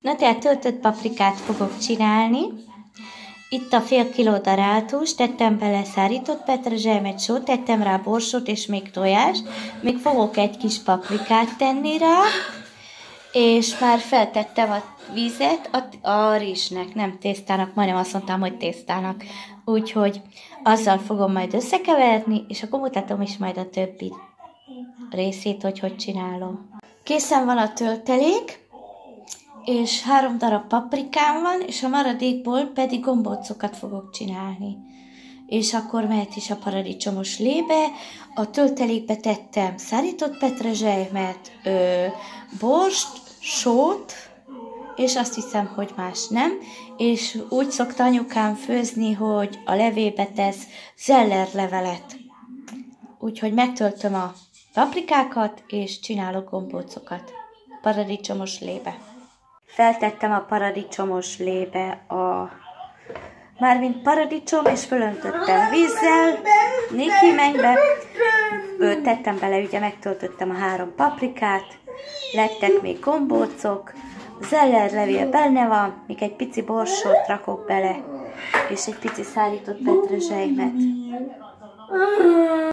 Na tehát töltött paprikát fogok csinálni. Itt a fél kiló daráltus, tettem bele szárított petrezselmet, sót, tettem rá borsot és még tojás. Még fogok egy kis paprikát tenni rá, és már feltettem a vizet a, a rizsnek, nem tésztának, majdnem azt mondtam, hogy tésztának. Úgyhogy azzal fogom majd összekeverni, és akkor mutatom is majd a többi részét, hogy hogy csinálom. Készen van a töltelék, és három darab paprikám van, és a maradékból pedig gombócokat fogok csinálni. És akkor mehet is a paradicsomos lébe, a töltelékbe tettem szárított petrezselymet, ö, borst, sót, és azt hiszem, hogy más nem, és úgy szokta anyukám főzni, hogy a levébe tesz zellerlevelet. Úgyhogy megtöltöm a paprikákat, és csinálok gombócokat paradicsomos lébe. Feltettem a paradicsomos lébe a mármint paradicsom, és fölöntöttem vízzel, Niki, menj be! Ö, tettem bele, ugye megtöltöttem a három paprikát, lettek még gombócok, zellerlevél benne van, még egy pici borsot rakok bele, és egy pici szárított petrezselymet.